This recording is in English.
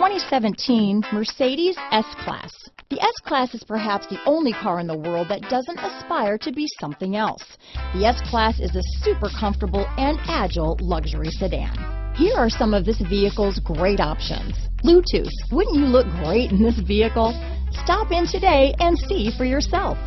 2017 Mercedes S-Class. The S-Class is perhaps the only car in the world that doesn't aspire to be something else. The S-Class is a super comfortable and agile luxury sedan. Here are some of this vehicle's great options. Bluetooth, wouldn't you look great in this vehicle? Stop in today and see for yourself.